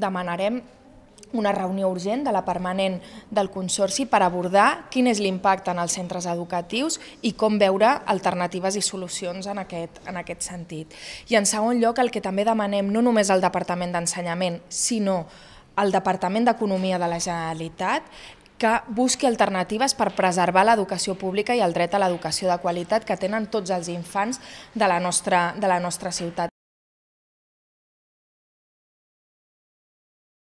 demanarem una reunió urgent de la permanent del Consorci per abordar quin és l'impacte en els centres educatius i com veure alternatives i solucions en aquest, en aquest sentit. I en segon lloc, el que també demanem no només al Departament d'Ensenyament, sinó al Departament d'Economia de la Generalitat, que busqui alternatives per preservar l'educació pública i el dret a l'educació de qualitat que tenen tots els infants de la nostra, de la nostra ciutat.